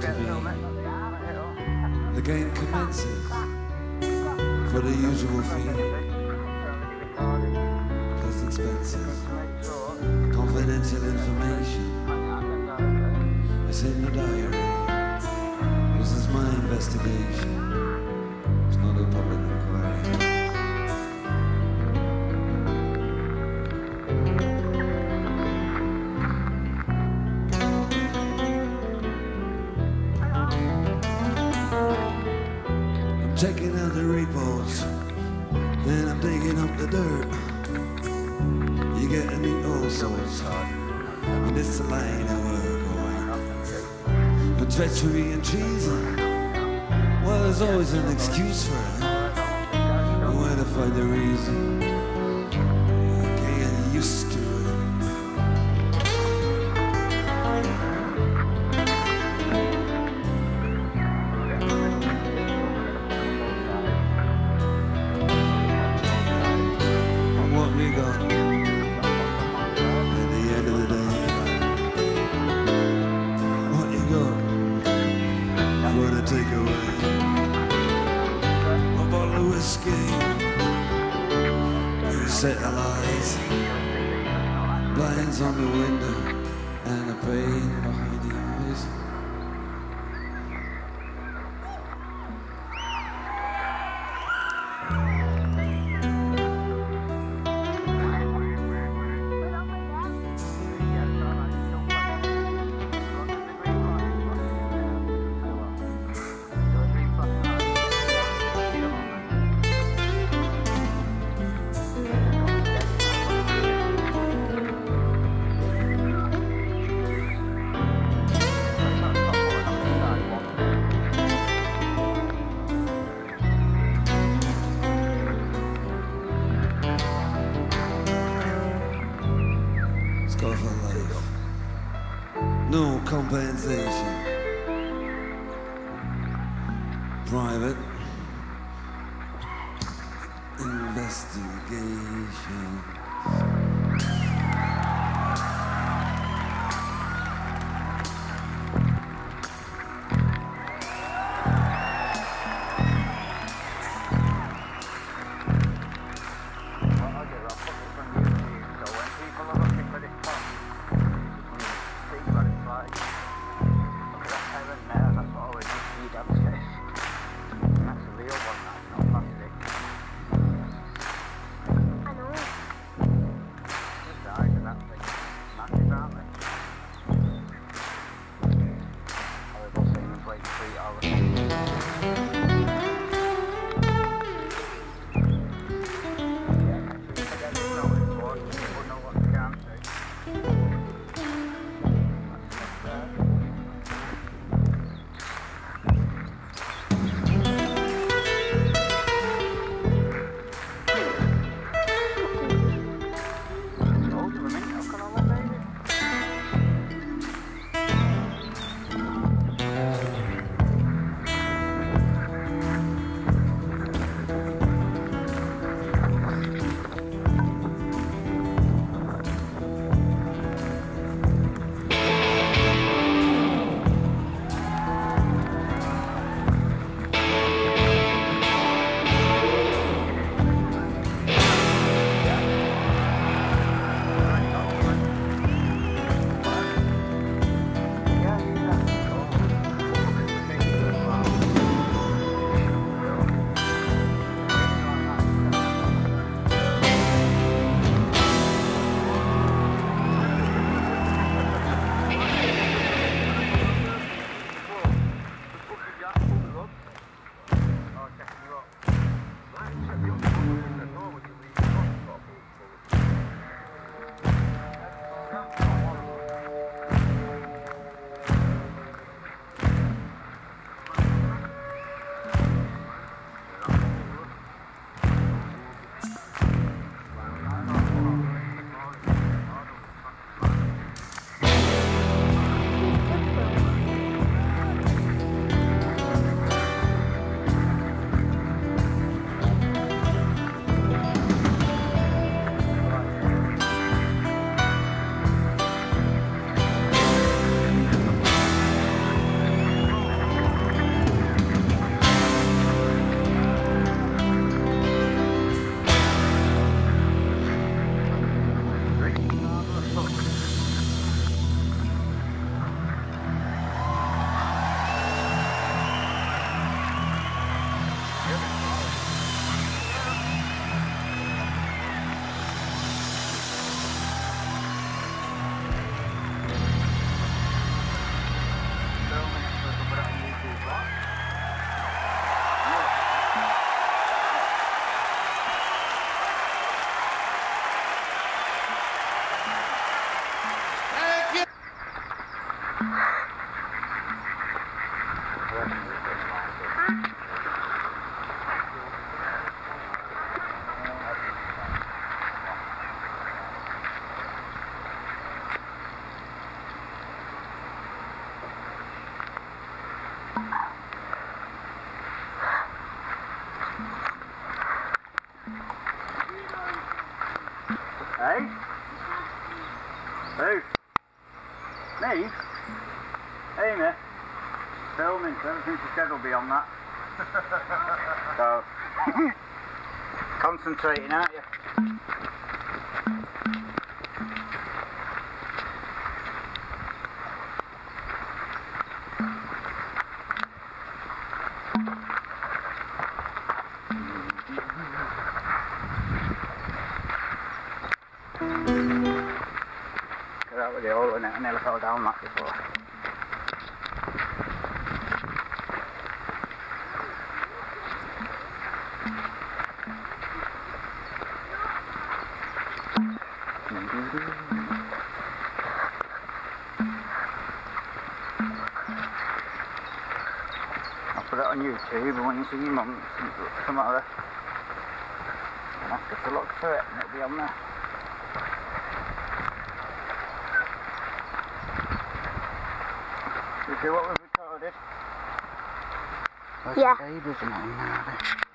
to me. The game commences for the usual fee. Plus expenses, confidential information. It's in the diary. This is my investigation. Checking out the reports, then I'm digging up the dirt. You get to meet all sorts, and it's the line of work, alright. But treachery and treason, well, there's always an excuse for it. Where to find the reason? Can't used blinds on the window, and a pain behind the eyes. For life. No compensation. Private investigation. Hey? Who? Me? Amy? Filming, so everything she said will be on that. so, concentrating, aren't you? Get out with the hole in it, I nearly fell down that before. I'll put it on YouTube and when you see your mum, tomorrow, and ask her to look for it and it'll be on there. You see what we've recorded? There's Yeah. some babies that in there.